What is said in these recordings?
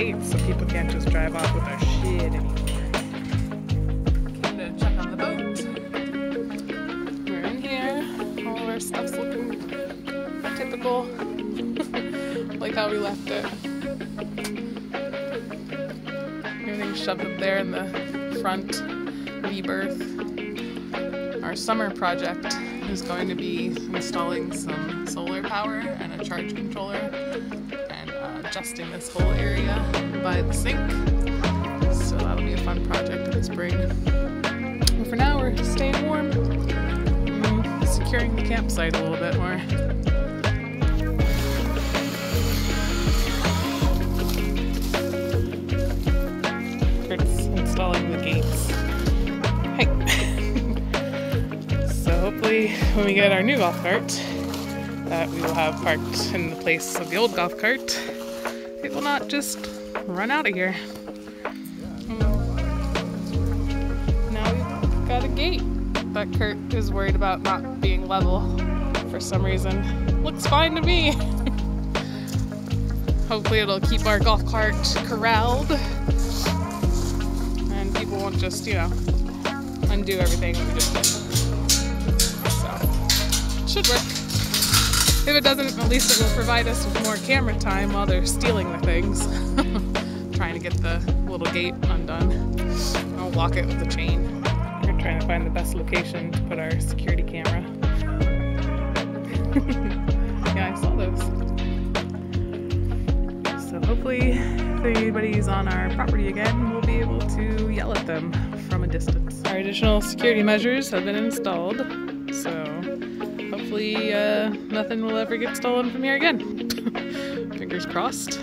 so people can't just drive off with our shit anymore. Came to check on the boat. We're in here. All our stuff's looking typical, like how we left it. Everything's shoved up there in the front V-berth. Our summer project is going to be installing some solar power and a charge controller adjusting this whole area by the sink. So that'll be a fun project in the spring. But for now, we're staying warm, and securing the campsite a little bit more. Kurt's installing the gates. Hey. so hopefully, when we get our new golf cart, that we will have parked in the place of the old golf cart, it will not just run out of here. Now we've got a gate that Kurt is worried about not being level for some reason. Looks fine to me. Hopefully it'll keep our golf cart corralled and people won't just, you know, undo everything we just did. So, should work. If it doesn't, at least it will provide us with more camera time while they're stealing the things. Trying to get the little gate undone. I'll lock it with a chain. We're trying to find the best location to put our security camera. yeah, I saw those. So hopefully, if anybody's on our property again, we'll be able to yell at them from a distance. Our additional security measures have been installed, so hopefully uh, nothing will ever get stolen from here again. Fingers crossed.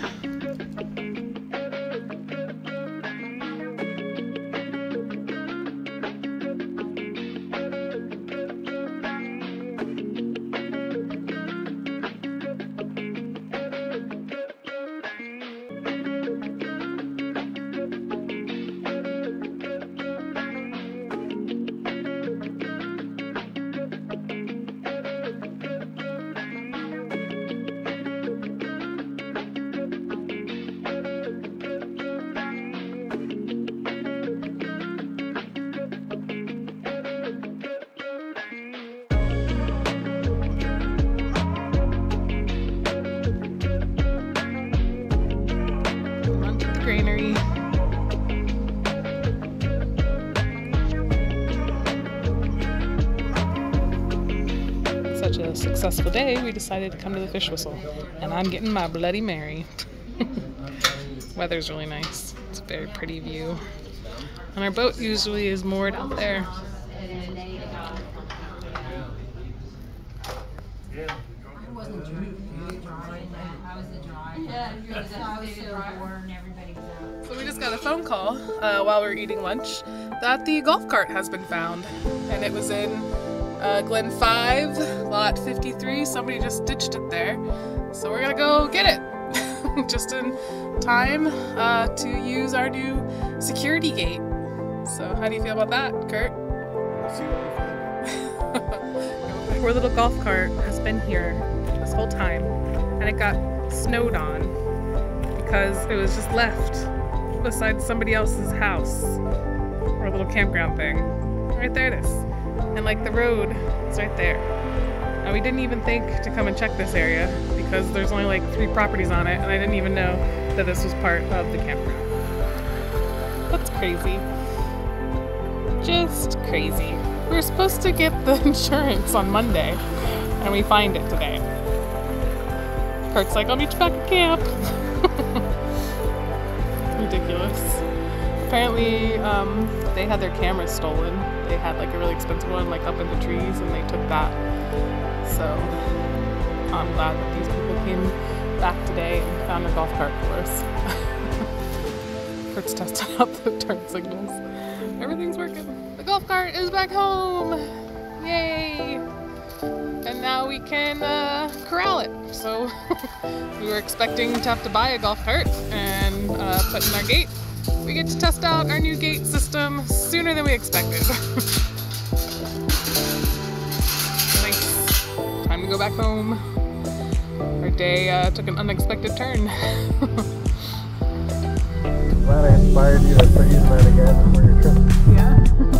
Such a successful day, we decided to come to the fish whistle. And I'm getting my Bloody Mary. Weather's really nice. It's a very pretty view. And our boat usually is moored out there. I wasn't drinking. I was the dry. Yeah, you're the I was so bored everybody was out. So we just got a phone call uh, while we were eating lunch that the golf cart has been found, and it was in uh, Glen Five, Lot 53. Somebody just ditched it there, so we're gonna go get it, just in time uh, to use our new security gate. So how do you feel about that, Kurt? Poor little golf cart has been here this whole time, and it got snowed on because it was just left beside somebody else's house or a little campground thing. Right there it is. And like the road is right there. Now we didn't even think to come and check this area because there's only like three properties on it, and I didn't even know that this was part of the campground. That's crazy. Just crazy. We were supposed to get the insurance on Monday, and we find it today. Kurt's like, I'll meet you back at camp. Ridiculous. Apparently, um, they had their cameras stolen. They had like a really expensive one, like up in the trees, and they took that. So I'm glad that these people came back today and found a golf cart for us. Kurt's testing out the turn signals. Everything's working. The golf cart is back home. Yay! And now we can uh, corral it. So we were expecting to have to buy a golf cart uh, put in our gate. We get to test out our new gate system sooner than we expected. nice. Time to go back home. Our day uh, took an unexpected turn. Glad I inspired you to start using that again for your trip. Yeah.